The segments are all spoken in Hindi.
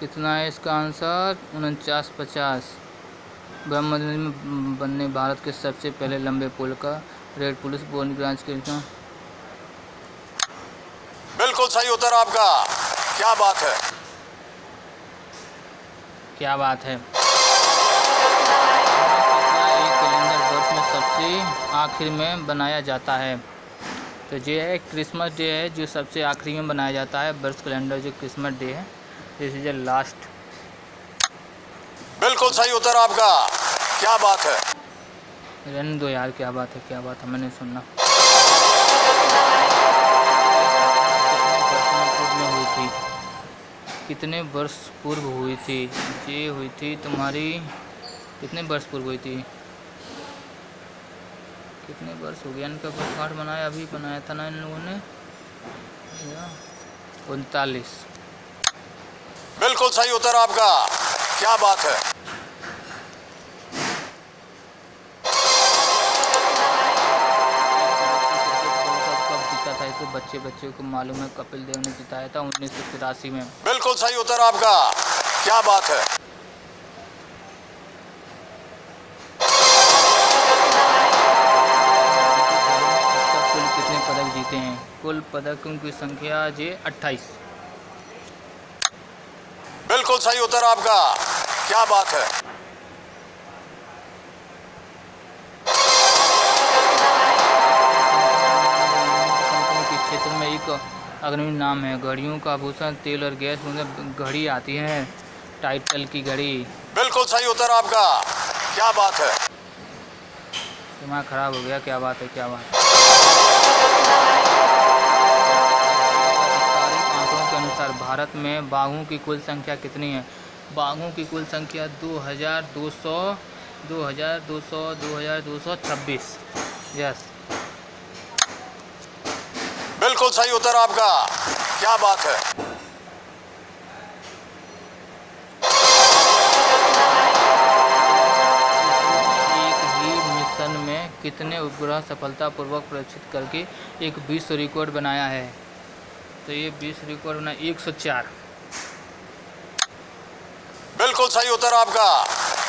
कितना है इसका आंसर? उनचास पचास। ब्रह्म में बनने भारत के सबसे पहले लंबे पुल का रेड पुलिस बोन ब्रांच के बिल्कुल सही उत्तर आपका। क्या बात है? क्या बात है? एक कैलेंडर वर्ष में सबसे आखिर में बनाया जाता है। तो ये है क्रिसमस डे है जो सबसे आखिरी में बनाया जाता है बर्थ कैलेंडर जो क्रिसमस डे है। दिस इज़ लास्ट बिल्कुल सही उत्तर आपका। क्या बात है? रहने दो यार क्या बात है क्या बात है मैंने सुनना कितने वर्ष पूर्व हुई थी? ये हुई थी तुम्हारी कितने वर्ष पूर्व हुई थी? कितने वर्ष हो गया इनका वर्षगांठ बनाया अभी बनाया था ना इन लोगों ने? उनतालीस। बिल्कुल सही उत्तर आपका। क्या बात है। बच्चे बच्चे को मालूम है कपिल देव ने जिताया था उन्नीस सौ तिरासी में बिल्कुल सही उत्तर आपका। क्या बात है कुल कितने पदक जीते हैं। कुल पदकों की संख्या जे अट्ठाईस। बिल्कुल सही उत्तर आपका। क्या बात है। क्षेत्र में एक अग्रणी नाम है। घड़ियों का आभूषण तेल और गैस घड़ी आती है। टाइटल की घड़ी। बिल्कुल सही उत्तर आपका। क्या बात है। दिमाग खराब हो गया। क्या बात है क्या बात है। अनुसार भारत में बाघों की कुल संख्या कितनी है? बाघों की कुल संख्या दो हज़ार दो सौ दो हज़ार दो सौ दो हज़ार दो सौ छब्बीस। यस। बिल्कुल सही उत्तर आपका। क्या बात है। एक ही मिशन में कितने उपग्रह सफलतापूर्वक परीक्षित करके एक विश्व रिकॉर्ड बनाया है? तो ये विश्व रिकॉर्ड बना एक सौ चार। बिल्कुल सही उत्तर आपका।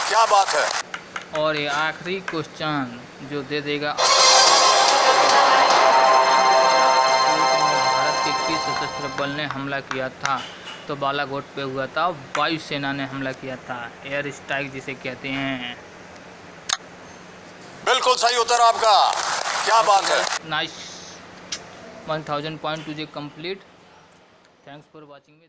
क्या बात है। और ये आखिरी क्वेश्चन जो दे देगा। भारत के किस सशस्त्र बल ने हमला किया था? तो बालाकोट पे हुआ था। वायुसेना ने हमला किया था। एयर स्ट्राइक जिसे कहते हैं। बिल्कुल सही उत्तर आपका। क्या बात है। Nice one thousand point two J complete thanks for watching में